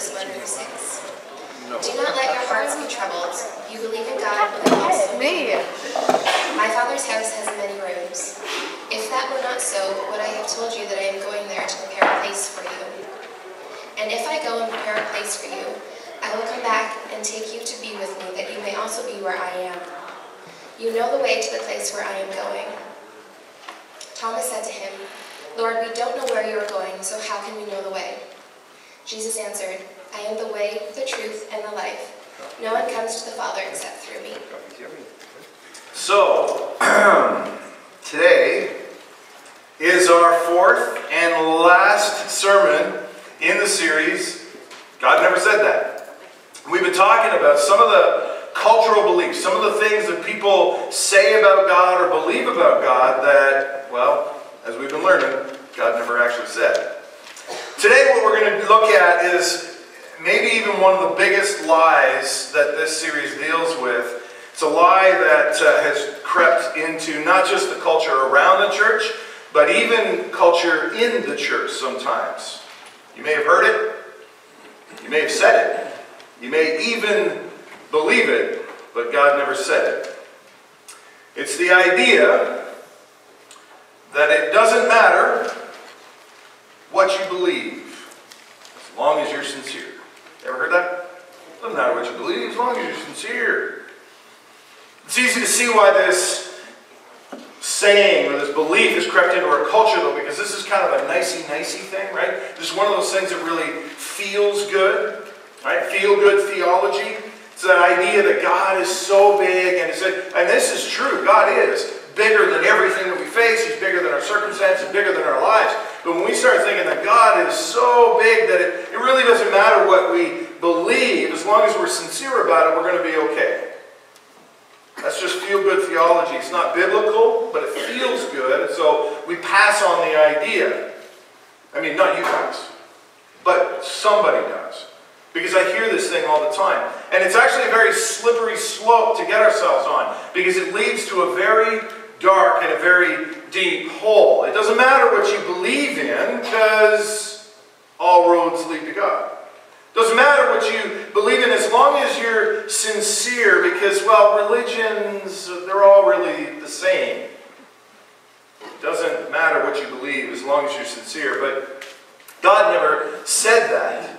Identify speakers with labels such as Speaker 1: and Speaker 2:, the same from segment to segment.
Speaker 1: verse 1 through 6. Do not let your hearts be troubled. You believe in God, believe also in me. My Father's house has many rooms. If that were not so, would I have told you that I am going there to prepare a place for you? And if I go and prepare a place for you, I will come back and take you to be with me, that you may also be where I am. You know the way to the place where I am going. Thomas said to him, Lord, we don't know where you are going, so how can we know the way? Jesus answered, I am the way, the truth, and the life. No one comes to the Father except through me.
Speaker 2: So, today is our fourth and last sermon in the series, God Never Said That. We've been talking about some of the cultural beliefs, some of the things that people say about God or believe about God that, well, as we've been learning, God never actually said. Today, what we're going to look at is maybe even one of the biggest lies that this series deals with. It's a lie that uh, has crept into not just the culture around the church, but even culture in the church sometimes. You may have heard it, you may have said it, you may even believe it, but God never said it. It's the idea that it doesn't matter what you believe as long as you're sincere. Ever heard that? Doesn't matter what you believe as long as you're sincere. It's easy to see why this saying or this belief has crept into our culture though because this is kind of a nicey-nicey thing, right? This is one of those things that really feels good, right? Feel good theology. It's that idea that God is so big and, it's, and this is true. God is bigger than everything that we face. He's bigger than our circumstances, bigger than our lives. But when we start thinking that God is so big that it, it really doesn't matter what we believe, as long as we're sincere about it, we're going to be okay. That's just feel-good theology. It's not biblical, but it feels good, so we pass on the idea. I mean, not you guys, but somebody does. Because I hear this thing all the time. And it's actually a very slippery slope to get ourselves on, because it leads to a very dark and a very deep hole. It doesn't matter what you believe in because all roads lead to God. Doesn't matter what you believe in as long as you're sincere because, well, religions, they're all really the same. It doesn't matter what you believe as long as you're sincere. But God never said that.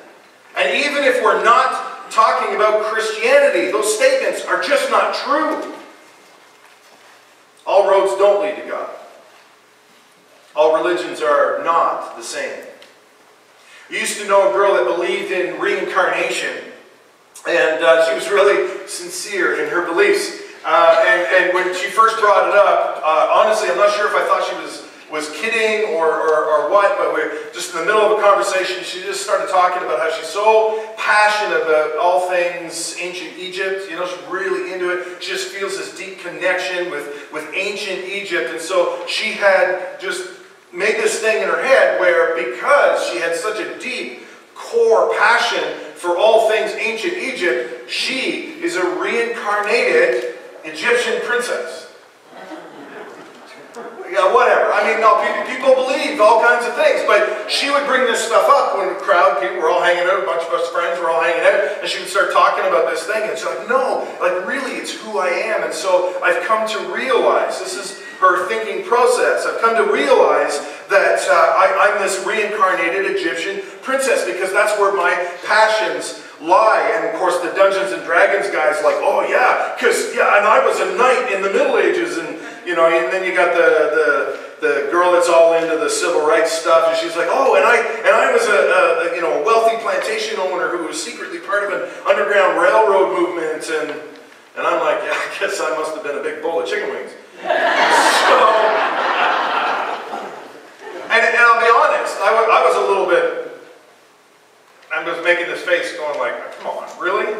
Speaker 2: And even if we're not talking about Christianity, those statements are just not true. All roads don't lead to God. All religions are not the same. I used to know a girl that believed in reincarnation, and uh, she was really sincere in her beliefs. Uh, and, and, when she first brought it up, uh, honestly, I'm not sure if I thought she was was kidding or, or, or, what, but we're just in the middle of a conversation. She just started talking about how she's so passionate about all things ancient Egypt. You know, she's really into it. She just feels this deep connection with, with ancient Egypt. And so she had just made this thing in her head where because she had such a deep core passion for all things ancient Egypt, she is a reincarnated Egyptian princess yeah, whatever. I mean, no, people believe all kinds of things, but she would bring this stuff up when the crowd, people were all hanging out, a bunch of us friends were all hanging out, and she would start talking about this thing, and she's like, no, like really, it's who I am, and so I've come to realize, this is her thinking process, I've come to realize that uh, I, I'm this reincarnated Egyptian princess, because that's where my passions lie. And of course, the Dungeons and Dragons guys like, oh yeah, because yeah, and I was a knight in the Middle Ages, and you know, and then you got the the the girl that's all into the civil rights stuff, and she's like, oh, and I and I was a, a, a you know a wealthy plantation owner who was secretly part of an underground railroad movement, and and I'm like, yeah, I guess I must have been a big bowl of chicken wings. so, and, and I'll be honest, I, I was a little bit I'm face going like, come on, really?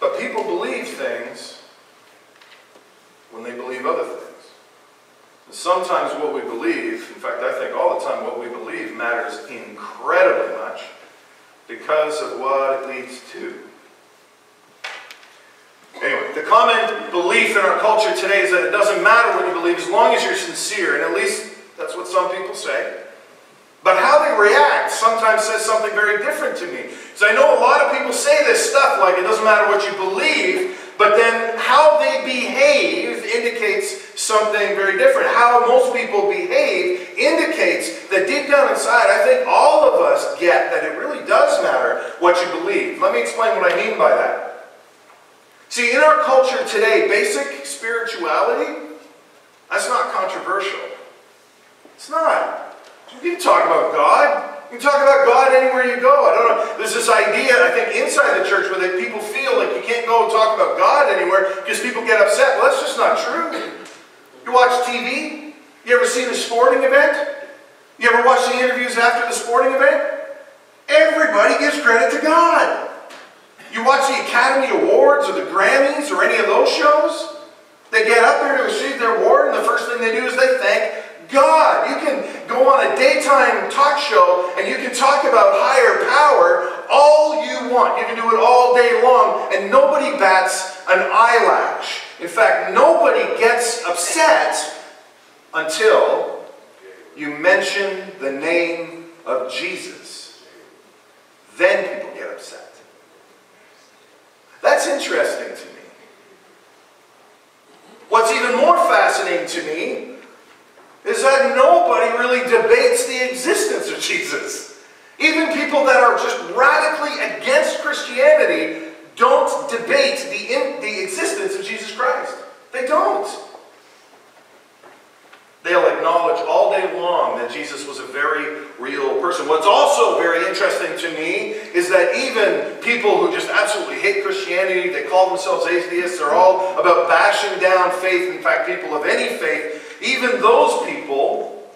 Speaker 2: But people believe things when they believe other things. And sometimes what we believe, in fact, I think all the time what we believe matters incredibly much because of what it leads to. Anyway, the common belief in our culture today is that it doesn't matter what you believe as long as you're sincere, and at least that's what some people say. But how they says something very different to me. So I know a lot of people say this stuff like it doesn't matter what you believe, but then how they behave indicates something very different. How most people behave indicates that deep down inside, I think all of us get that it really does matter what you believe. Let me explain what I mean by that. See, in our culture today, basic spirituality, that's not controversial. It's not. You can talk about God. You talk about God anywhere you go. I don't know. There's this idea, I think, inside the church where people feel like you can't go and talk about God anywhere because people get upset. Well, that's just not true. You watch TV? You ever seen a sporting event? You ever watch the interviews after the sporting event? Everybody gives credit to God. You watch the Academy Awards or the Grammys or any of those shows? They get up there to receive their award, and the first thing they do is they thank God. You can go on a daytime talk show and you can talk about higher power all you want. You can do it all day long and nobody bats an eyelash. In fact, nobody gets upset until you mention the name of Jesus. Then people get upset. That's interesting to me. What's even more fascinating to me is that nobody really debates the existence of Jesus. Even people that are just radically against Christianity don't debate the, in, the existence of Jesus Christ. They don't. They'll acknowledge all day long that Jesus was a very real person. What's also very interesting to me is that even people who just absolutely hate Christianity, they call themselves atheists, they're all about bashing down faith. In fact, people of any faith even those people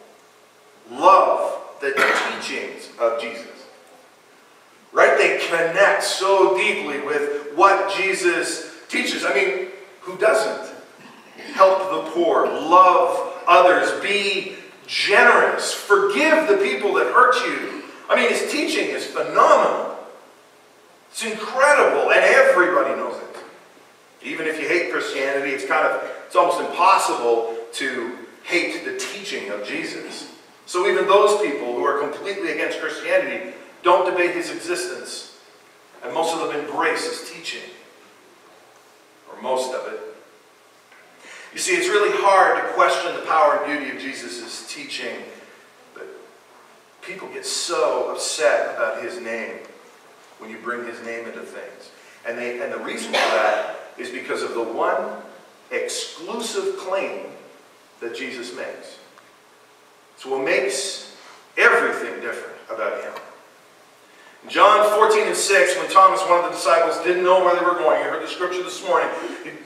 Speaker 2: love the teachings of Jesus. Right? They connect so deeply with what Jesus teaches. I mean, who doesn't? Help the poor, love others, be generous, forgive the people that hurt you. I mean, his teaching is phenomenal. It's incredible, and everybody knows it. Even if you hate Christianity, it's kind of, it's almost impossible to hate the teaching of Jesus. So even those people who are completely against Christianity don't debate his existence. And most of them embrace his teaching. Or most of it. You see, it's really hard to question the power and beauty of Jesus' teaching. But people get so upset about his name when you bring his name into things. And, they, and the reason for that is because of the one exclusive claim that Jesus makes. It's what makes everything different about him. John 14 and 6, when Thomas, one of the disciples, didn't know where they were going, you heard the scripture this morning.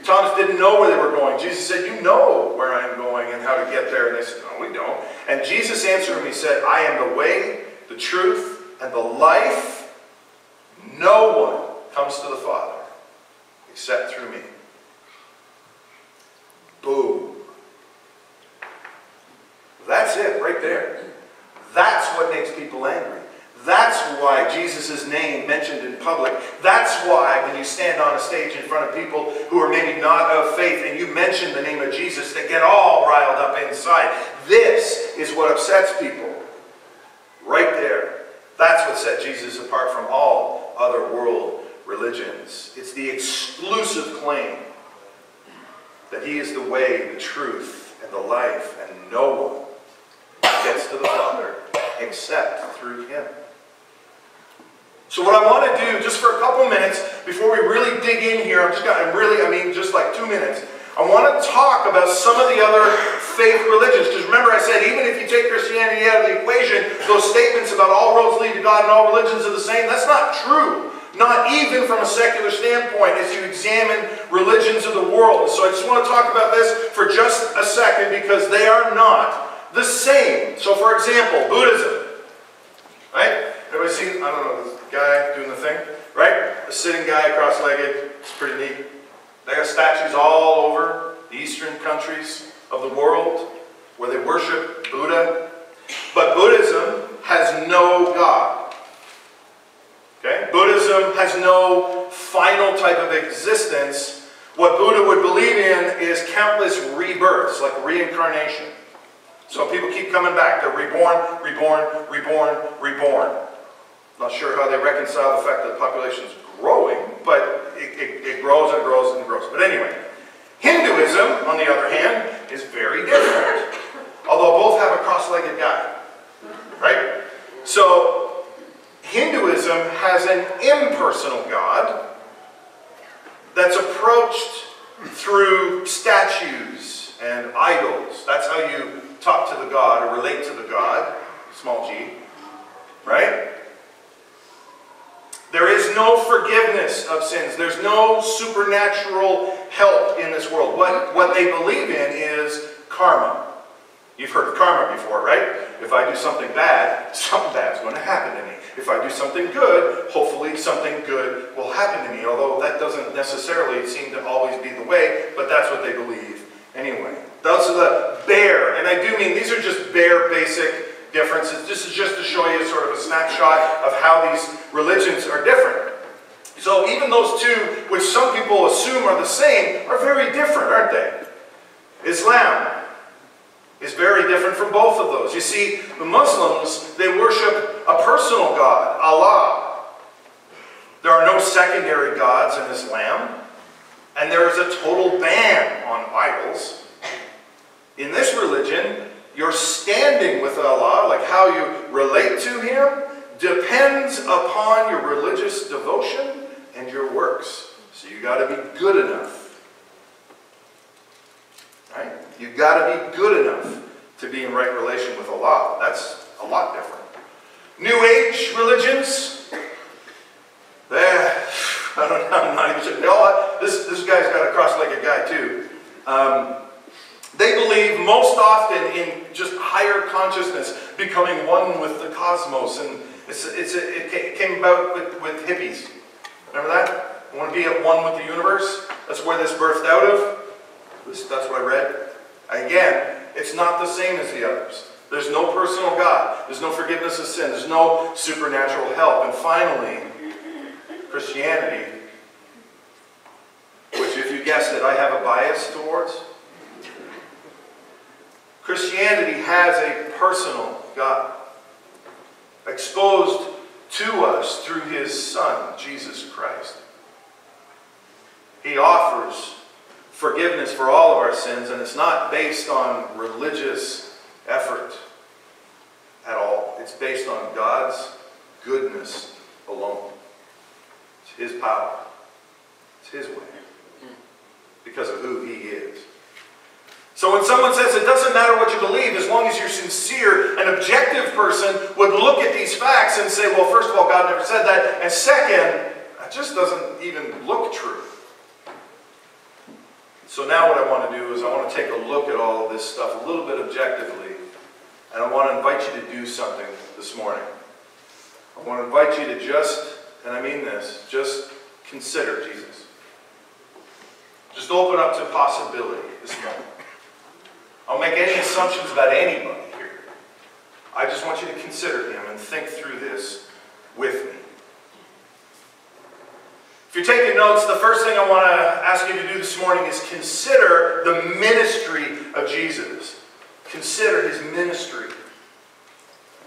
Speaker 2: Thomas didn't know where they were going. Jesus said, You know where I am going and how to get there. And they said, No, we don't. And Jesus answered him, He said, I am the way, the truth, and the life. No one comes to the Father except through me. Boom. That's it right there. That's what makes people angry. That's why Jesus' name mentioned in public. That's why when you stand on a stage in front of people who are maybe not of faith and you mention the name of Jesus, they get all riled up inside. This is what upsets people. Right there. That's what set Jesus apart from all other world religions. It's the exclusive claim that he is the way, the truth, and the life, and no one gets to the Father except through him. So what I want to do, just for a couple minutes, before we really dig in here, I'm just going to really, I mean, just like two minutes, I want to talk about some of the other faith religions. Because remember I said, even if you take Christianity out of the equation, those statements about all roads lead to God and all religions are the same, that's not true. Not even from a secular standpoint as you examine religions of the world. So I just want to talk about this for just a second because they are not the same. So for example, Buddhism, right? Everybody seen, I don't know, this guy doing the thing, right? A sitting guy cross-legged, it's pretty neat. They got statues all over the eastern countries of the world where they worship Buddha. But Buddhism has no God. Okay? Buddhism has no final type of existence. What Buddha would believe in is countless rebirths, like reincarnation. So people keep coming back. They're reborn, reborn, reborn, reborn. Not sure how they reconcile the fact that the population is growing, but it, it, it grows and grows and grows. But anyway, Hinduism, on the other hand, is very different. Although both have a cross-legged guy. Right? So, Hinduism has an impersonal God that's approached through statues and idols. That's how you talk to the God or relate to the God, small g. Right? There is no forgiveness of sins. There's no supernatural help in this world. What, what they believe in is karma. You've heard of karma before, right? If I do something bad, something bad's going to happen to me. If I do something good, hopefully something good will happen to me. Although that doesn't necessarily seem to always be the way, but that's what they believe anyway. Those are the bare, and I do mean these are just bare basic differences. This is just to show you sort of a snapshot of how these religions are different. So even those two, which some people assume are the same, are very different, aren't they? Islam is very different from both of those. You see, the Muslims, they worship a personal God, Allah. There are no secondary gods in Islam, and there is a total ban on idols. In this religion, your standing with Allah, like how you relate to Him, depends upon your religious devotion and your works. So you got to be good enough Right? You've got to be good enough to be in right relation with Allah. That's a lot different. New Age religions, eh, I don't know, I'm not even sure. You know what? This, this guy's got a cross-legged guy too. Um, they believe most often in just higher consciousness, becoming one with And it's, it's, it came about with, with hippies. Remember that? I want to be at one with the universe. That's where this birthed out of. That's what I read. Again, it's not the same as the others. There's no personal God. There's no forgiveness of sin. There's no supernatural help. And finally, Christianity, which if you guessed it, I have a bias towards. Christianity has a personal God exposed to us through his Son, Jesus Christ. He offers forgiveness for all of our sins, and it's not based on religious effort at all. It's based on God's goodness alone. It's His power. It's His way. Hmm. Because of who He is. So when someone says it doesn't matter what you believe, as long as you're sincere, an objective person would look at these facts and say, well, first of all, God never said that. And second, that just doesn't even look true. So now what I want to do is I want to take a look at all of this stuff a little bit objectively, and I want to invite you to do something this morning. I want to invite you to just, and I mean this, just consider Jesus. Just open up to possibility this morning. I'll make any assumptions about anybody here. I just want you to consider him and think through this with me. If you're taking notes, the first thing I want to ask you to do this morning is consider the ministry of Jesus. Consider his ministry.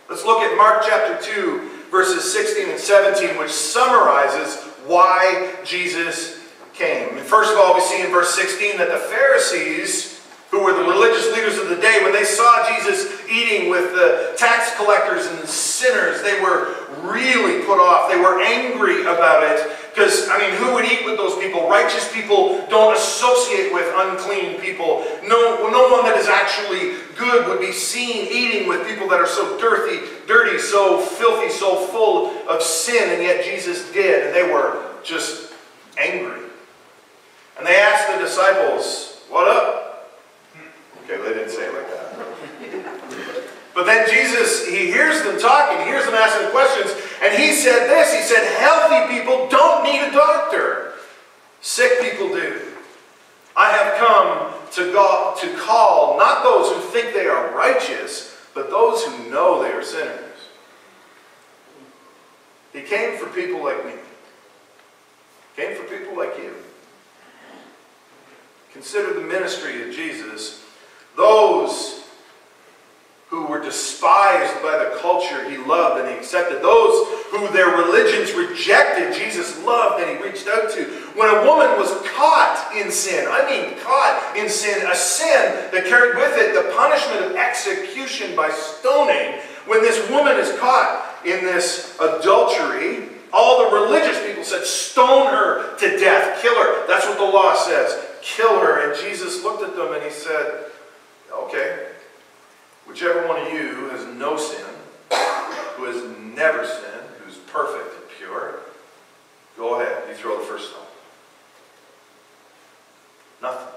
Speaker 2: Let's look at Mark chapter 2, verses 16 and 17, which summarizes why Jesus came. First of all, we see in verse 16 that the Pharisees, who were the religious leaders of the day, when they saw Jesus eating with the tax collectors and the sinners, they were really put off. They were angry about it because, I mean, who would eat with those people? Righteous people don't associate with unclean people. No, no one that is actually good would be seen eating with people that are so dirty, dirty, so filthy, so full of sin, and yet Jesus did, and they were just angry. And they asked the disciples, what up? Okay, they didn't say it like that. But then Jesus, he hears them talking, he hears them asking questions, and he said this, he said, healthy people don't need a doctor. Sick people do. I have come to, go, to call not those who think they are righteous, but those who know they are sinners. He came for people like me. He came for people like you. Consider the ministry of Jesus. Those who were despised by the culture he loved and he accepted. Those who their religions rejected, Jesus loved and he reached out to. When a woman was caught in sin, I mean caught in sin, a sin that carried with it the punishment of execution by stoning, when this woman is caught in this adultery, all the religious people said, stone her to death, kill her. That's what the law says. Kill her. And Jesus looked at them and he said, okay, whichever one of you has no sin, who has never sinned, who's perfect and pure, go ahead, you throw the first stone. Nothing.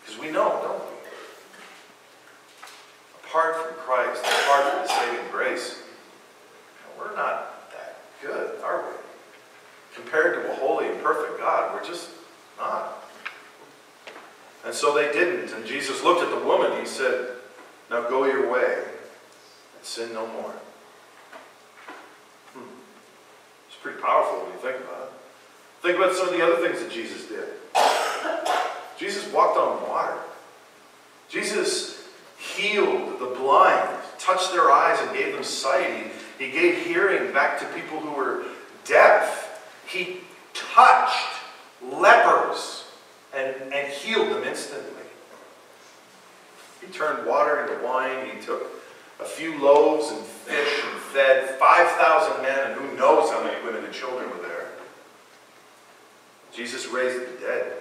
Speaker 2: Because we know, don't we? Apart from Christ, apart from the saving grace, we're not that good, are we? Compared to a holy and perfect God, we're just not. And so they didn't. And Jesus looked at the woman. He said, Now go your way and sin no more. Hmm. It's pretty powerful when you think about it. Think about some of the other things that Jesus did. Jesus walked on water. Jesus healed the blind, touched their eyes and gave them sight. He, he gave hearing back to people who were deaf. He touched lepers and, and healed them instantly. He turned water into wine. He took a few loaves and fish and fed 5,000 men, and who knows how many women and children were there. Jesus raised the dead.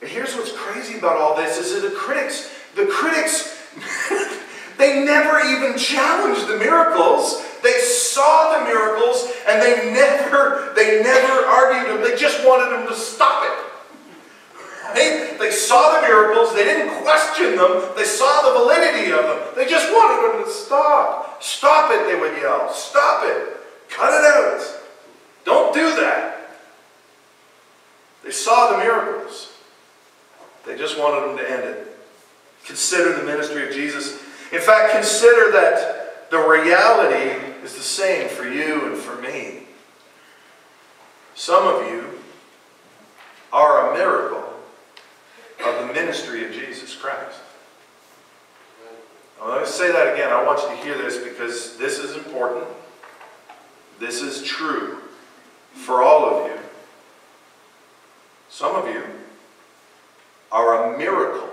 Speaker 2: And here's what's crazy about all this is that the critics, the critics, they never even challenged the miracles. They saw the miracles and they never, they never argued them. They just wanted them to stop it. Right? They saw the miracles, they didn't question them, they saw the validity of them. They just wanted them to stop. Stop it, they would yell. Stop it. Cut it out. Don't do that. They saw the miracles. They just wanted them to end it. Consider the ministry of Jesus. In fact, consider that the reality is the same for you and for me. Some of you are a miracle of the ministry of Jesus Christ. Now, let me say that again. I want you to hear this because this is important. This is true for all of you. Some of you are a miracle.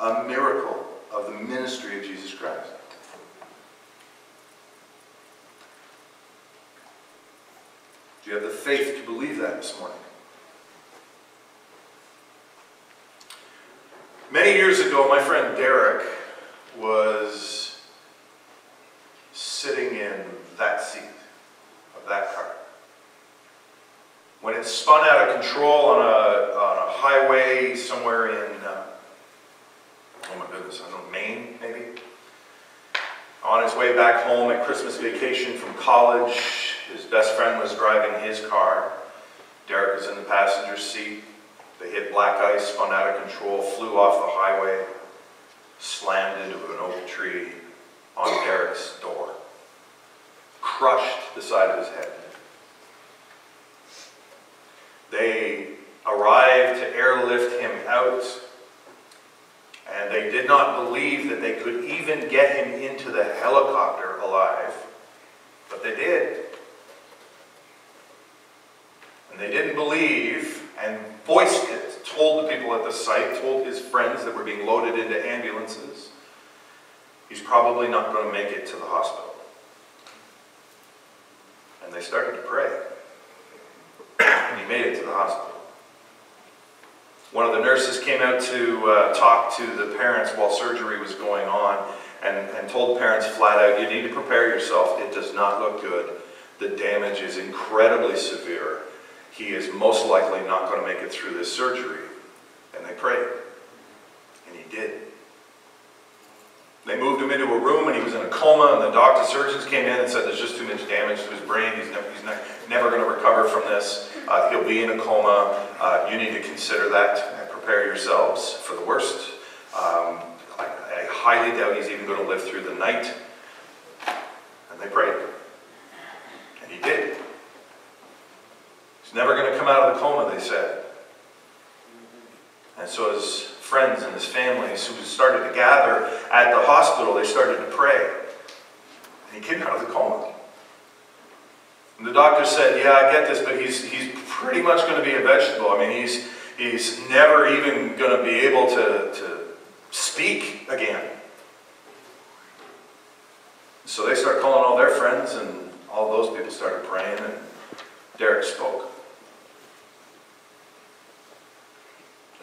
Speaker 2: A miracle of the ministry of Jesus Christ. You have the faith to believe that this morning? Many years ago, my friend Derek was sitting in that seat of that car. When it spun out of control on a, on a highway somewhere in, uh, oh my goodness, I don't know, Maine maybe? On his way back home at Christmas vacation from college, his best friend was driving his car. Derek was in the passenger seat. They hit black ice, spun out of control, flew off the highway, slammed into an oak tree on Derek's door, crushed the side of his head. They arrived to airlift him out, and they did not believe that they could even get him into the helicopter alive, but they did. They didn't believe and voiced it, told the people at the site, told his friends that were being loaded into ambulances, he's probably not going to make it to the hospital. And they started to pray. And he made it to the hospital. One of the nurses came out to uh, talk to the parents while surgery was going on and, and told parents flat out, you need to prepare yourself. It does not look good. The damage is incredibly severe he is most likely not going to make it through this surgery. And they prayed. And he did. They moved him into a room and he was in a coma and the doctor surgeons came in and said there's just too much damage to his brain. He's never, he's never going to recover from this. Uh, he'll be in a coma. Uh, you need to consider that and prepare yourselves for the worst. Um, I, I highly doubt he's even going to live through the night. And they prayed. And he did. He's never going to come out of the coma, they said. And so his friends and his families who started to gather at the hospital, they started to pray. And he came out of the coma. And the doctor said, yeah, I get this, but he's, he's pretty much going to be a vegetable. I mean, he's, he's never even going to be able to, to speak again. So they start calling all their friends, and all those people started praying, and Derek spoke.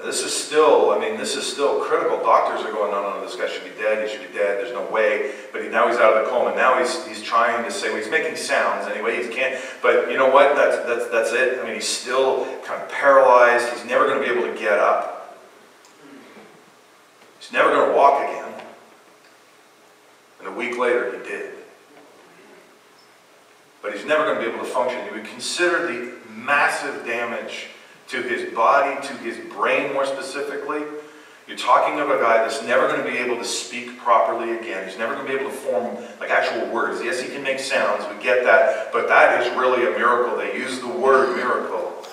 Speaker 2: This is still, I mean, this is still critical. Doctors are going, no, no, no, this guy should be dead, he should be dead, there's no way. But he, now he's out of the coma. Now he's, he's trying to say, well, he's making sounds anyway, he can't. But you know what? That's, that's, that's it. I mean, he's still kind of paralyzed. He's never going to be able to get up. He's never going to walk again. And a week later, he did. But he's never going to be able to function. You would consider the massive damage to his body, to his brain more specifically. You're talking of a guy that's never going to be able to speak properly again. He's never going to be able to form like actual words. Yes, he can make sounds. We get that. But that is really a miracle. They use the word miracle.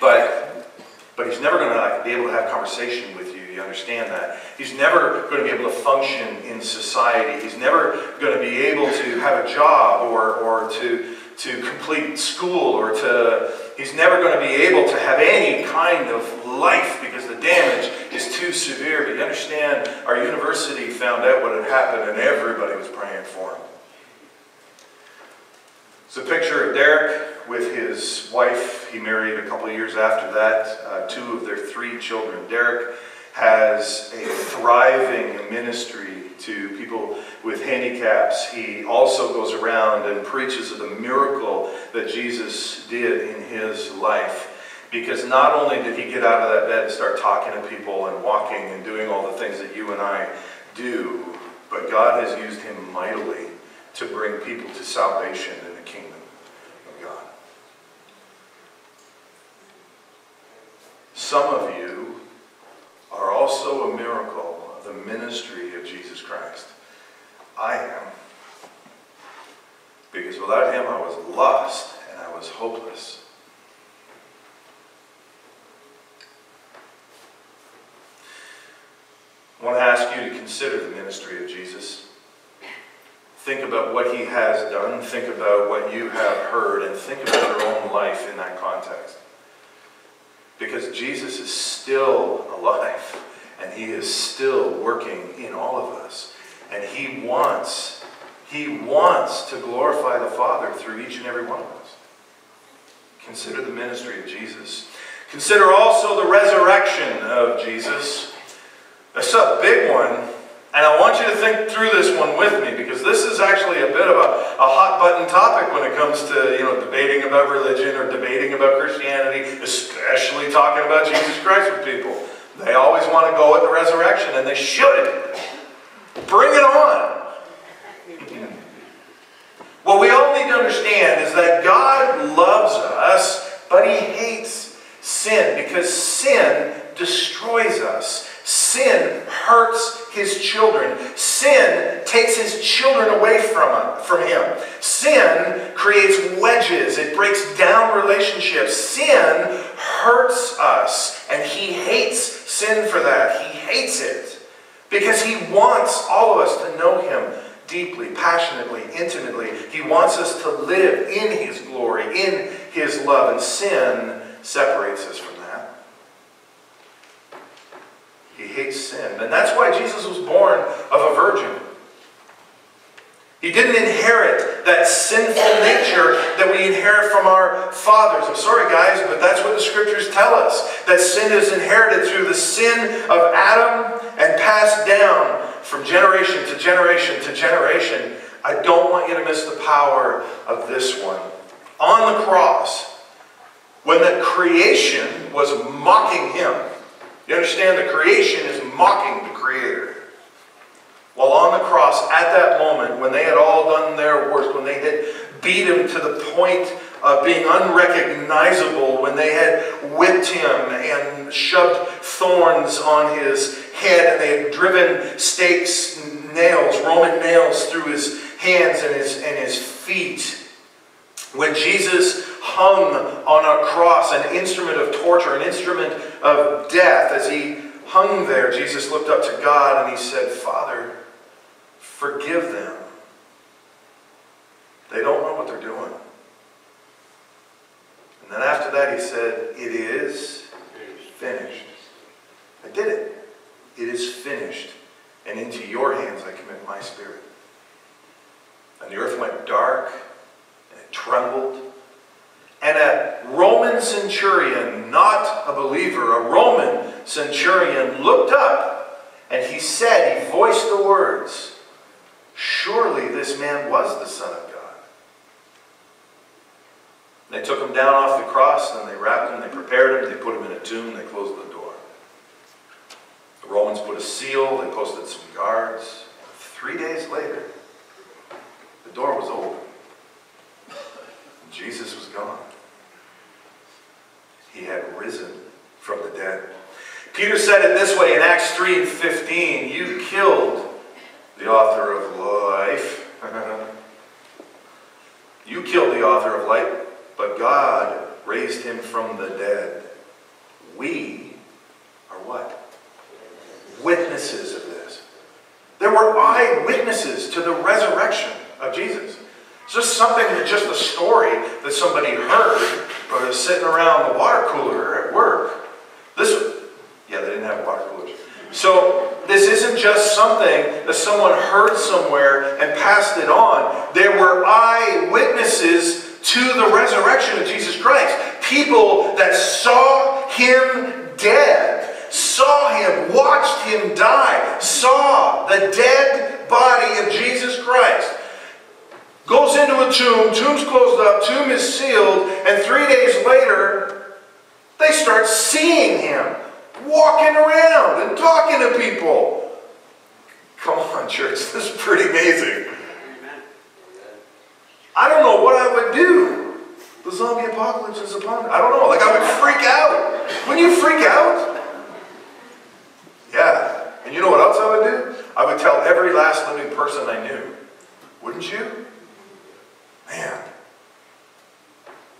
Speaker 2: But, but he's never going to like, be able to have conversation with you. You understand that? He's never going to be able to function in society. He's never going to be able to have a job or, or to, to complete school or to He's never going to be able to have any kind of life because the damage is too severe. But you understand, our university found out what had happened and everybody was praying for him. It's a picture of Derek with his wife. He married a couple of years after that, uh, two of their three children. Derek has a thriving ministry to people with handicaps. He also goes around and preaches of the miracle that Jesus did in his life. Because not only did he get out of that bed and start talking to people and walking and doing all the things that you and I do, but God has used him mightily to bring people to salvation in the kingdom of God. Some of you are also a miracle the ministry of Jesus Christ. I am. Because without him I was lost and I was hopeless. I want to ask you to consider the ministry of Jesus. Think about what he has done. Think about what you have heard. And think about your own life in that context. Because Jesus is still alive. And he is still working in all of us. And he wants, he wants to glorify the Father through each and every one of us. Consider the ministry of Jesus. Consider also the resurrection of Jesus. That's a big one. And I want you to think through this one with me because this is actually a bit of a, a hot button topic when it comes to you know debating about religion or debating about Christianity, especially talking about Jesus Christ with people. They always want to go at the resurrection, and they should. Bring it on. What we all need to understand is that God loves us, but He hates sin because sin destroys us. Sin hurts His children. Sin takes His children away from, from Him. Sin creates wedges. It breaks down relationships. Sin hurts us, and He hates sin for that. He hates it. Because he wants all of us to know him deeply, passionately, intimately. He wants us to live in his glory, in his love, and sin separates us from that. He hates sin. And that's why Jesus was born of a virgin. He didn't inherit that sinful nature that we inherit from our fathers. I'm sorry, guys, but that's what the scriptures tell us. That sin is inherited through the sin of Adam and passed down from generation to generation to generation. I don't want you to miss the power of this one. On the cross, when the creation was mocking him, you understand the creation is mocking the Creator. While on the cross, at that moment, when they had all done their worst, when they had beat him to the point of being unrecognizable, when they had whipped him and shoved thorns on his head, and they had driven stakes, nails, Roman nails through his hands and his, and his feet, when Jesus hung on a cross, an instrument of torture, an instrument of death. As he hung there, Jesus looked up to God and he said, Father, forgive them. They don't know what they're doing. And then after that, he said, It is finished. I did it. It is finished. And into your hands I commit my spirit. And the earth went dark, and it trembled. And a Roman centurion, not a believer, a Roman centurion, looked up and he said, he voiced the words, Surely this man was the Son of God. They took him down off the cross, and they wrapped him, they prepared him, they put him in a tomb, they closed the door. The Romans put a seal, they posted some guards. Three days later, the door was open. Jesus was gone. He had risen from the dead. Peter said it this way in Acts 3 and 15 You killed the author of life. you killed the author of life, but God raised him from the dead. We are what? Witnesses of this. There were eyewitnesses to the resurrection of Jesus. It's just something that just a story that somebody heard was sitting around the water cooler at work. This, yeah, they didn't have water coolers. So this isn't just something that someone heard somewhere and passed it on. There were eyewitnesses to the resurrection of Jesus Christ. People that saw him dead, saw him, watched him die, saw the dead body of Jesus Christ. Goes into a tomb, tomb's closed up, tomb is sealed, and three days later, they start seeing him walking around and talking to people. Come on, church, this is pretty amazing. I don't know what I would do. The zombie apocalypse is upon me. I don't know. Like, I would freak out. When you freak out? Yeah. And you know what else I would do? I would tell every last living person I knew. Wouldn't you? Man.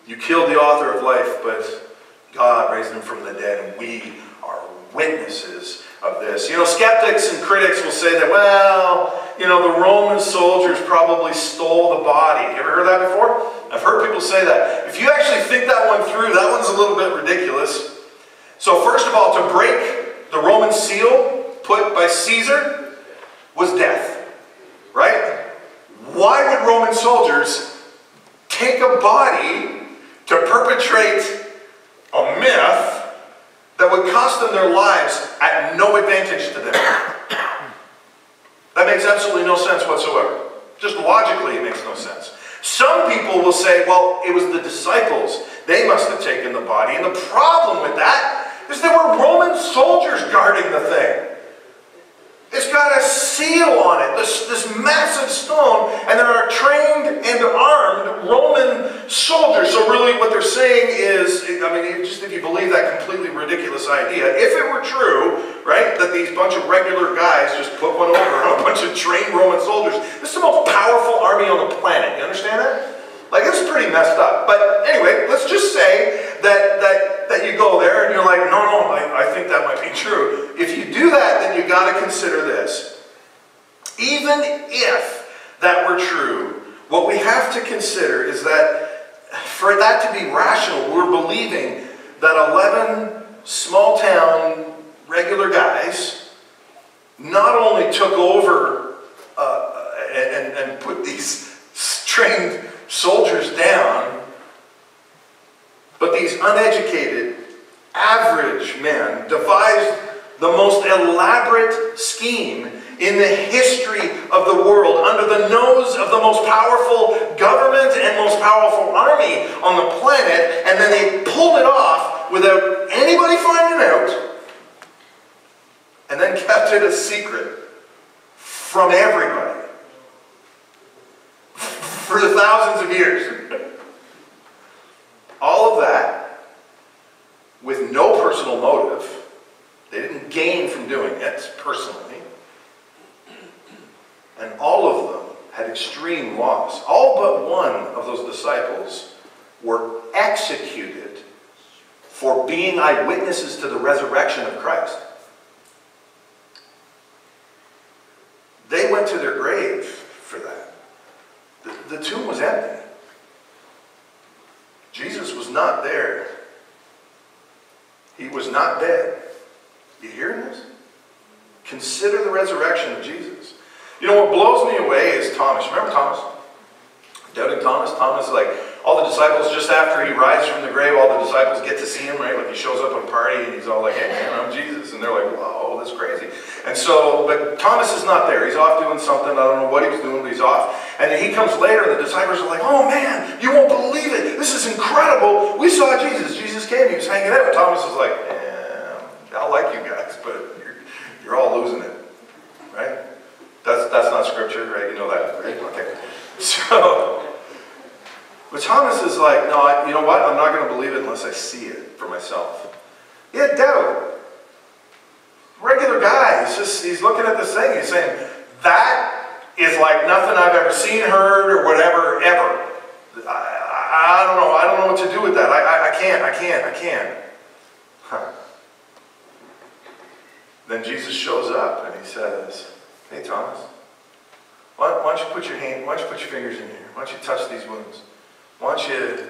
Speaker 2: You killed the author of life, but God raised him from the dead, and we are witnesses of this. You know, skeptics and critics will say that, well, you know, the Roman soldiers probably stole the body. Have you ever heard that before? I've heard people say that. If you actually think that one through, that one's a little bit ridiculous. So first of all, to break the Roman seal put by Caesar was death. Right? Why would Roman soldiers take a body to perpetrate a myth that would cost them their lives at no advantage to them. That makes absolutely no sense whatsoever. Just logically, it makes no sense. Some people will say, well, it was the disciples. They must have taken the body. And the problem with that is there were Roman soldiers guarding the thing. It's got a seal on it, this, this massive stone, and there are trained and armed Roman soldiers. So really what they're saying is, I mean, just if you believe that completely ridiculous idea, if it were true, right, that these bunch of regular guys just put one over on a bunch of trained Roman soldiers, this is the most powerful army on the planet. You understand that? Like, it's pretty messed up. But anyway, let's just say that, that, that you go there and you're like, no, no, I, I think that might be true. If you do that, then you got to consider this. Even if that were true, what we have to consider is that for that to be rational, we're believing that 11 small town regular guys not only took over uh, and, and put these trained soldiers down, but these uneducated, average men devised the most elaborate scheme in the history of the world under the nose of the most powerful government and most powerful army on the planet, and then they pulled it off without anybody finding out, and then kept it a secret from everybody for the thousands of years. All of that with no personal motive. They didn't gain from doing it personally. And all of them had extreme loss. All but one of those disciples were executed for being eyewitnesses to the resurrection of Christ. They went to their grave for that. The, the tomb was empty. Jesus was not there. He was not dead. You hearing this? Consider the resurrection of Jesus. You know what blows me away is Thomas. Remember Thomas? Doubting Thomas? Thomas is like, all the disciples, just after he rises from the grave, all the disciples get to see him, right? Like he shows up at a party and he's all like, hey man, I'm Jesus. And they're like, whoa, that's crazy. And so, but Thomas is not there. He's off doing something. I don't know what he was doing, but he's off. And then he comes later and the disciples are like, oh man, you won't believe it. This is incredible. We saw Jesus. Jesus came. He was hanging out. Thomas is like, yeah, I like you guys, but you're, you're all losing it. Right? That's, that's not scripture, right? You know that, right? Okay. So, but Thomas is like, no, I, you know what? I'm not going to believe it unless I see it for myself. He had doubt. Regular guy. He's looking at this thing. He's saying, that is like nothing I've ever seen, heard, or whatever, ever. I, I don't know. I don't know what to do with that. I, I, I can't. I can't. I can't. Then Jesus shows up and he says, hey, Thomas, why, why don't you put your hand, why don't you put your fingers in here? Why don't you touch these wounds? Why don't you,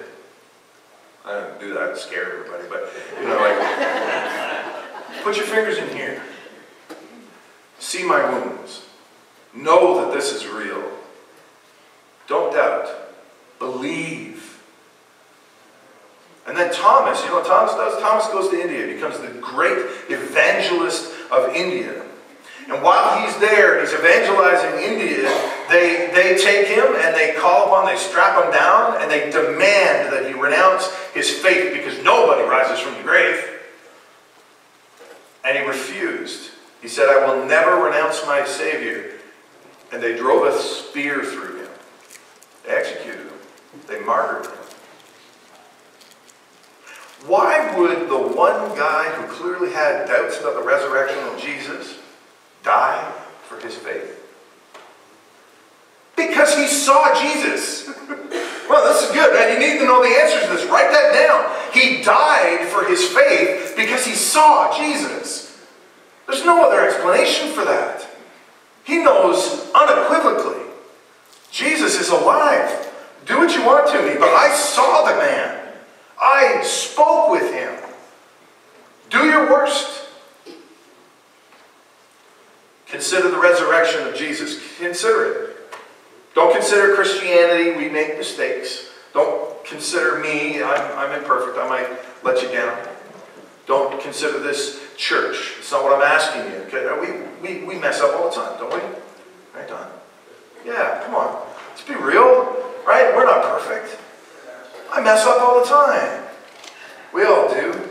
Speaker 2: I don't do that, scare everybody, but, you know, like, put your fingers in here. See my wounds. Know that this is real. Don't doubt. Believe. And then Thomas, you know what Thomas does? Thomas goes to India, becomes the great evangelist of India. And while he's there, he's evangelizing India, they, they take him and they call upon, they strap him down, and they demand that he renounce his faith because nobody rises from the grave. And he refused. He said, I will never renounce my Savior. And they drove a spear through him. They executed him. They martyred him. Why would the one guy who clearly had doubts about the resurrection of Jesus die for his faith? Because he saw Jesus. well, this is good, man. You need to know the answers to this. Write that down. He died for his faith because he saw Jesus. There's no other explanation for that. He knows unequivocally Jesus is alive. Do what you want to me, but I saw the man. I spoke with him. Do your worst. Consider the resurrection of Jesus. Consider it. Don't consider Christianity. We make mistakes. Don't consider me. I'm, I'm imperfect. I might let you down. Don't consider this church. It's not what I'm asking you. Okay? We, we, we mess up all the time, don't we? Right, Don? Yeah, come on. Let's be real. Right? We're not perfect. I mess up all the time. We all do.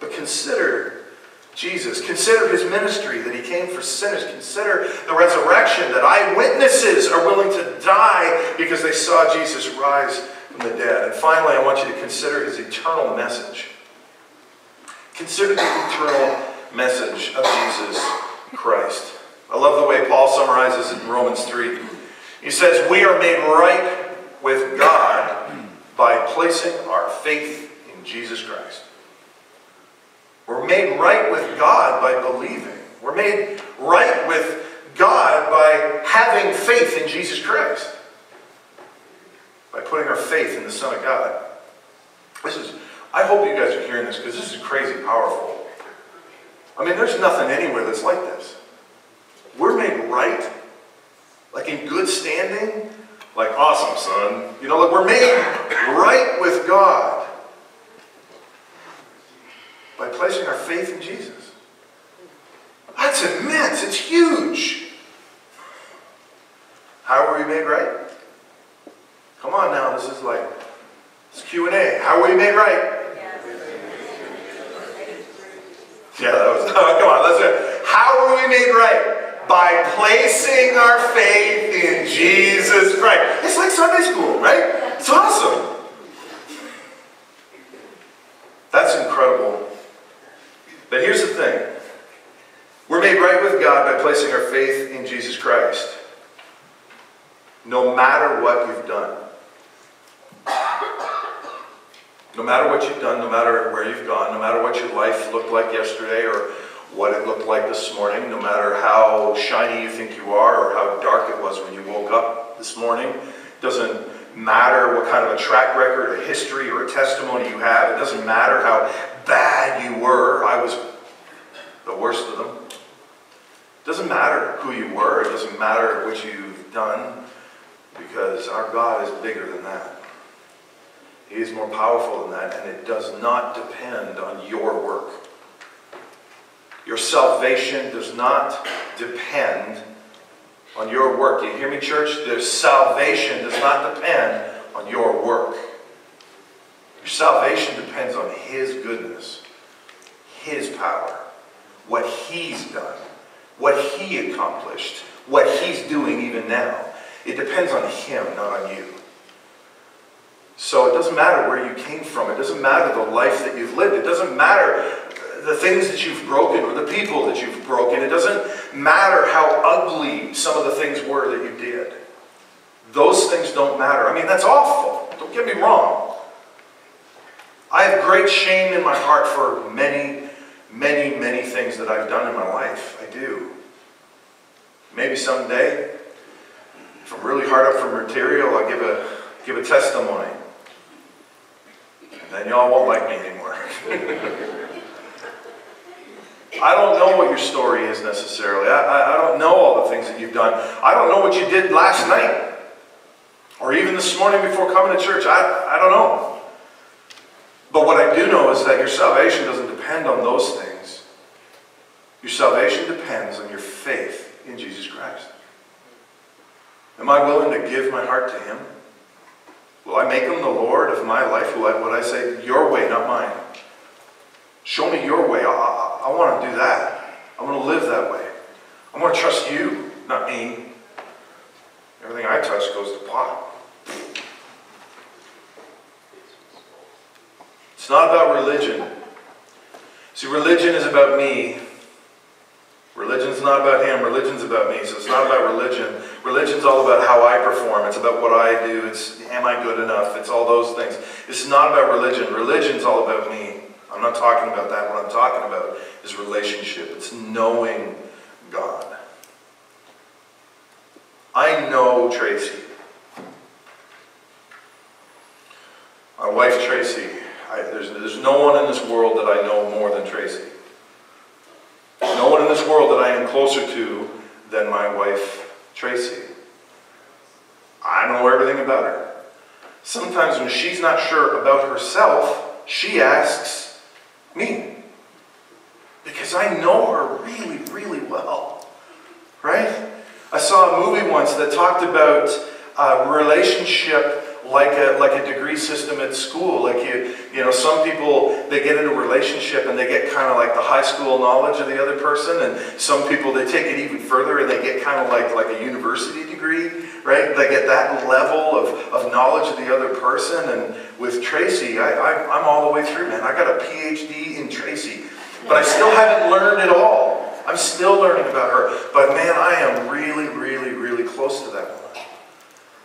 Speaker 2: But consider Jesus. Consider his ministry that he came for sinners. Consider the resurrection that eyewitnesses are willing to die because they saw Jesus rise from the dead. And finally, I want you to consider his eternal message. Consider the eternal message of Jesus Christ. I love the way Paul summarizes it in Romans 3. He says, We are made right with God by placing our faith in Jesus Christ. We're made right with God by believing. We're made right with God by having faith in Jesus Christ. By putting our faith in the Son of God. This is, I hope you guys are hearing this because this is crazy powerful. I mean, there's nothing anywhere that's like this. We're made right, like in good standing, like awesome, son. You know, like we're made right with God by placing our faith in Jesus. That's immense. It's huge. How are we made right? Come on now. This is like, it's Q&A. How are we made right? Yeah, that was, come on, let's do it. How are we made right? By placing our faith in Jesus Christ. It's like Sunday school, right? It's awesome. That's incredible. But here's the thing. We're made right with God by placing our faith in Jesus Christ. No matter what you've done. No matter what you've done, no matter where you've gone, no matter what your life looked like yesterday or what it looked like this morning, no matter how shiny you think you are or how dark it was when you woke up this morning, it doesn't matter what kind of a track record, a history, or a testimony you have. It doesn't matter how bad you were. I was the worst of them. It doesn't matter who you were. It doesn't matter what you've done because our God is bigger than that. He is more powerful than that, and it does not depend on your work. Your salvation does not depend on your work. You hear me, church? The salvation does not depend on your work. Your salvation depends on His goodness, His power, what He's done, what He accomplished, what He's doing even now. It depends on Him, not on you. So it doesn't matter where you came from. It doesn't matter the life that you've lived. It doesn't matter the things that you've broken or the people that you've broken. It doesn't matter how ugly some of the things were that you did. Those things don't matter. I mean, that's awful. Don't get me wrong. I have great shame in my heart for many, many, many things that I've done in my life. I do. Maybe someday, if I'm really hard up for material, I'll give a, give a testimony. Then y'all won't like me anymore. I don't know what your story is necessarily. I, I, I, don't know all the things that you've done. I don't know what you did last night or even this morning before coming to church. I, I don't know. But what I do know is that your salvation doesn't depend on those things. Your salvation depends on your faith in Jesus Christ. Am I willing to give my heart to Him? Will I make Him the Lord of my life? Will I, will I say, Your way, not mine? Show me your way. I, I want to do that. I want to live that way. I want to trust you, not me. Everything I touch goes to pot. It's not about religion. See, religion is about me. Religion's not about him. Religion's about me. So it's not about religion. Religion's all about how I perform. It's about what I do. It's am I good enough? It's all those things. It's not about religion. Religion's all about me. I'm not talking about that. What I'm talking about is relationship. It's knowing God. I know Tracy. My wife Tracy. I, there's, there's no one in this world that I know more than Tracy. No one in this world that I am closer to than my wife Tracy. I know everything about her. Sometimes when she's not sure about herself, she asks me. Because I know her really, really well. Right? I saw a movie once that talked about a relationship like a, like a degree system at school. Like you, you know, some people, they get into a relationship and they get kind of like the high school knowledge of the other person. And some people, they take it even further and they get kind of like, like a university degree, right? They get that level of, of knowledge of the other person. And with Tracy, I, I, I'm all the way through, man. I got a PhD in Tracy. But I still haven't learned it all. I'm still learning about her. But man, I am really, really, really close to that woman.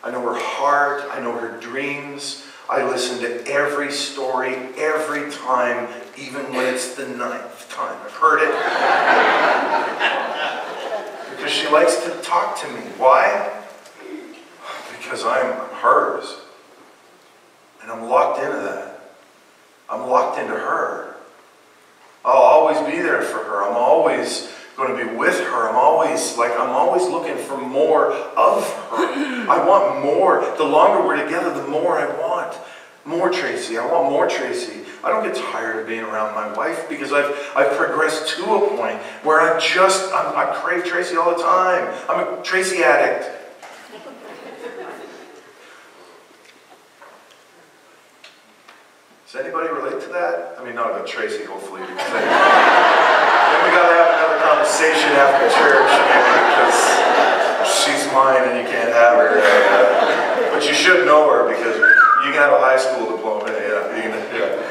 Speaker 2: I know her heart. I know her dreams. I listen to every story every time, even when it's the ninth time. I've heard it. because she likes to talk to me. Why? Because I'm hers. And I'm locked into that. I'm locked into her. I'll always be there for her. I'm always going to be with her. I'm always like I'm always looking for more of her. I want more. The longer we're together, the more I want. More Tracy. I want more Tracy. I don't get tired of being around my wife because I've I've progressed to a point where I just I'm, I crave Tracy all the time. I'm a Tracy addict. Does anybody relate to that? I mean, not about Tracy, hopefully. then we got to have another conversation after church because she's mine and you can't have her. But you should know her because you can have a high school diploma. Yeah, you can, yeah.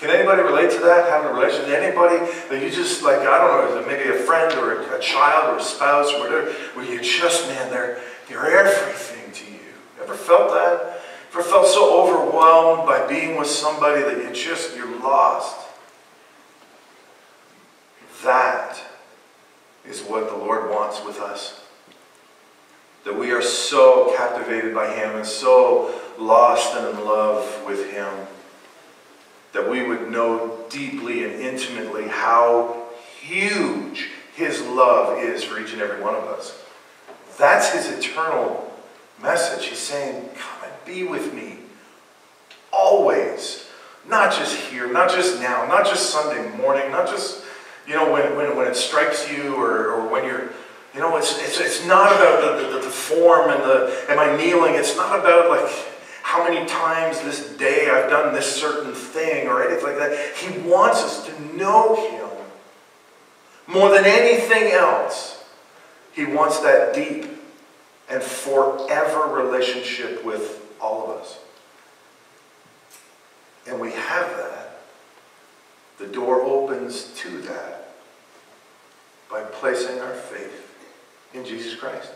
Speaker 2: Can anybody relate to that? Having a relationship? Anybody that you just like, I don't know, maybe a friend or a, a child or a spouse or whatever, where you just, man, they're, they're everything to you. Ever felt that? ever felt so by being with somebody that you just, you're lost? That is what the Lord wants with us. That we are so captivated by Him and so lost and in love with Him that we would know deeply and intimately how huge His love is for each and every one of us. That's His eternal message. He's saying, Come and be with me always. Not just here, not just now, not just Sunday morning, not just, you know, when, when, when it strikes you or, or when you're, you know, it's, it's, it's not about the, the, the form and the, am I kneeling? It's not about like, how many times this day I've done this certain thing or anything like that. He wants us to know Him more than anything else. He wants that deep and forever relationship with all of us. And we have that. The door opens to that by placing our faith in Jesus Christ.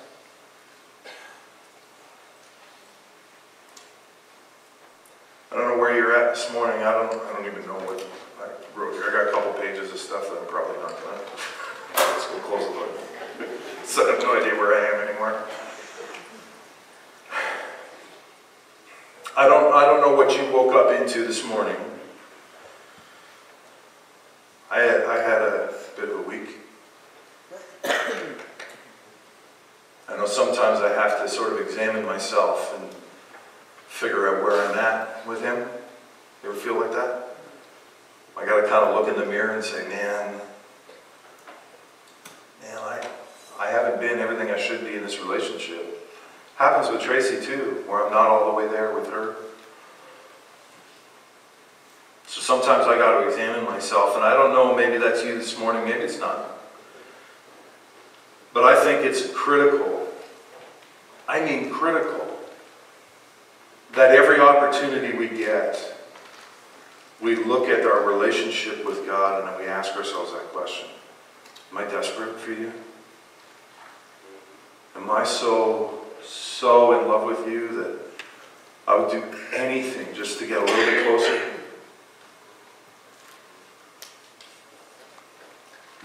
Speaker 2: I don't know where you're at this morning. I don't. I don't even know what I wrote here. I got a couple pages of stuff that I'm probably not gonna. Let's go close the book. so I have no idea where I am anymore. I don't. I don't know what you woke up into this morning. I had. I had a bit of a week. I know sometimes I have to sort of examine myself and figure out where I'm at with him. You ever feel like that? I got to kind of look in the mirror and say, man, man, I, I haven't been everything I should be in this relationship. Happens with Tracy too, where I'm not all the way there with her. So sometimes I got to examine myself, and I don't know, maybe that's you this morning, maybe it's not. But I think it's critical. I mean critical that every opportunity we get, we look at our relationship with God and then we ask ourselves that question Am I desperate for you? Am I so, so in love with you that I would do anything just to get a little bit closer?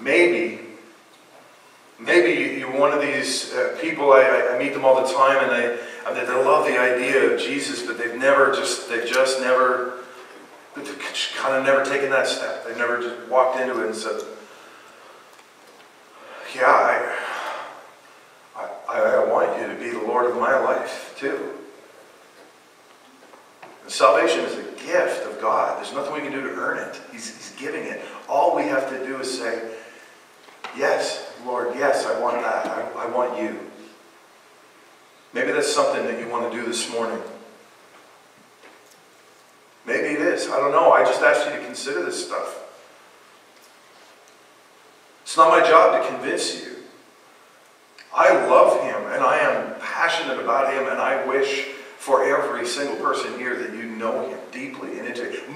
Speaker 2: Maybe, maybe you're one of these uh, people, I, I meet them all the time and I mean, they love the idea of Jesus, but they've never just, they've just never, they've kind of never taken that step. They've never just walked into it and said, yeah, I, I, I want you to be the Lord of my life, too. And salvation is a gift of God. There's nothing we can do to earn it. He's, he's giving it. All we have to do is say, yes, Lord, yes, I want that. I, I want you. Maybe that's something that you want to do this morning. Maybe it is. I don't know. I just asked you to consider this stuff. It's not my job to convince you. I love him and I am passionate about him and I wish for every single person here that you know him deeply and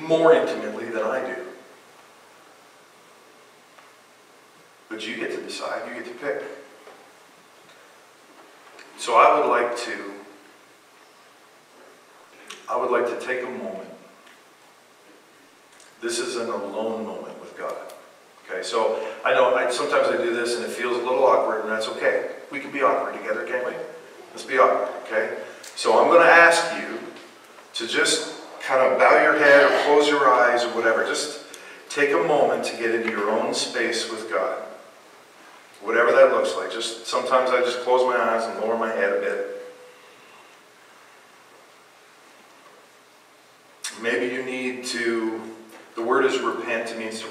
Speaker 2: more intimately than I do. But you get to decide, you get to pick. So I would like to, I would like to take a moment. This is an alone moment with God. Okay, so I know I, sometimes I do this and it feels a little awkward, and that's okay. We can be awkward together, can't we? Let's be awkward, okay? So I'm going to ask you to just kind of bow your head or close your eyes or whatever. Just take a moment to get into your own space with God. Whatever that looks like. Just sometimes I just close my eyes and lower my head a bit. Maybe you need to, the word is repent, it means to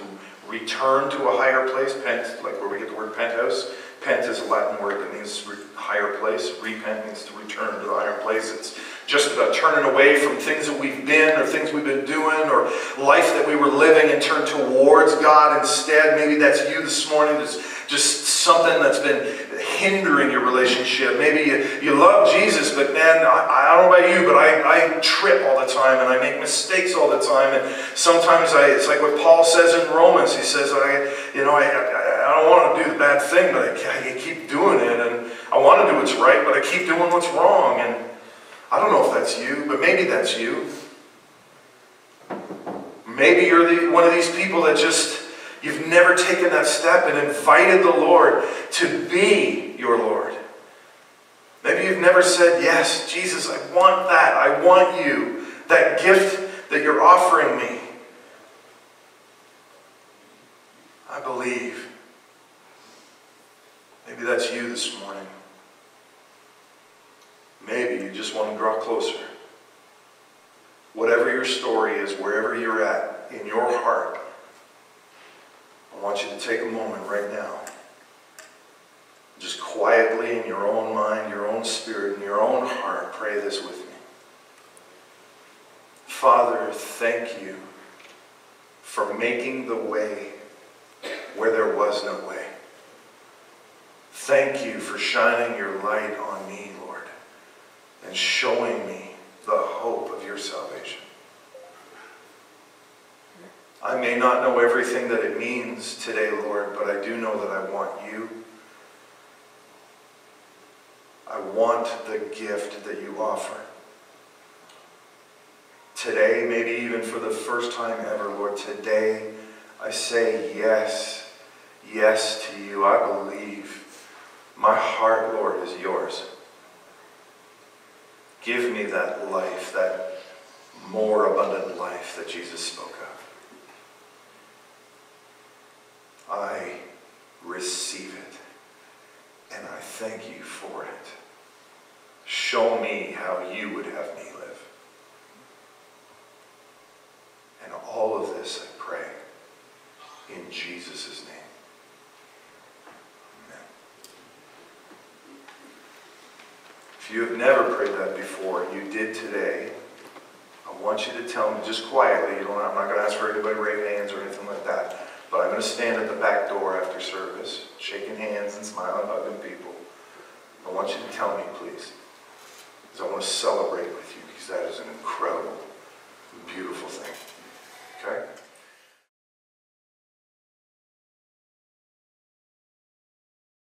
Speaker 2: return to a higher place. Pent, like where we get the word penthouse. Pent is a Latin word that means higher place. Repent means to return to the higher place. It's just about turning away from things that we've been or things we've been doing or life that we were living and turn towards God instead. Maybe that's you this morning. There's just something that's been hindering your relationship. Maybe you, you love Jesus, but man, I, I don't know about you, but I, I trip all the time and I make mistakes all the time. And sometimes I, it's like what Paul says in Romans. He says, I, you know, I, I, I don't want to do the bad thing, but I, I keep doing it. And I want to do what's right, but I keep doing what's wrong. And I don't know if that's you, but maybe that's you. Maybe you're the, one of these people that just, you've never taken that step and invited the Lord to be your Lord. Maybe you've never said, Yes, Jesus, I want that. I want you. That gift that you're offering me. I believe. Maybe that's you this morning. Maybe you just want to draw closer. Whatever your story is, wherever you're at in your heart, I want you to take a moment right now. Just quietly in your own mind, your own spirit, in your own heart, pray this with me. Father, thank you for making the way where there was no way. Thank you for shining your light on me, Lord, and showing me the hope of your salvation. I may not know everything that it means today, Lord, but I do know that I want you. I want the gift that you offer. Today, maybe even for the first time ever, Lord, today I say yes, yes to you. I believe. My heart, Lord, is yours. Give me that life, that more abundant life that Jesus spoke of. I receive it, and I thank you for it. Show me how you would have me live. And all of this I pray in Jesus' name. Amen. If you have never prayed that before, you did today, I want you to tell me just quietly. You don't, I'm not going to ask for anybody to raise hands or anything like that. But I'm going to stand at the back door after service, shaking hands and smiling, hugging people. I want you to tell me, please, because I want to celebrate with you, because that is an incredible, beautiful thing. Okay?